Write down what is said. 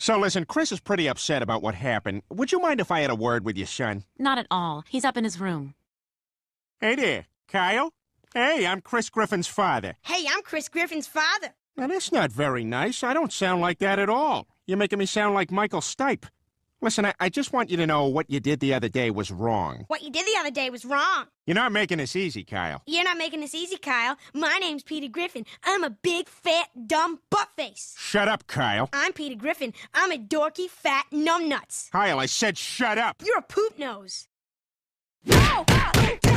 So listen, Chris is pretty upset about what happened. Would you mind if I had a word with your son? Not at all. He's up in his room. Hey there, Kyle. Hey, I'm Chris Griffin's father. Hey, I'm Chris Griffin's father. Now, that's not very nice. I don't sound like that at all. You're making me sound like Michael Stipe. Listen, I, I just want you to know what you did the other day was wrong. What you did the other day was wrong. You're not making this easy, Kyle. You're not making this easy, Kyle. My name's Peter Griffin. I'm a big, fat, dumb buttface. Shut up, Kyle. I'm Peter Griffin. I'm a dorky, fat numbnuts. Kyle, I said shut up. You're a poop nose. Ow! Ow!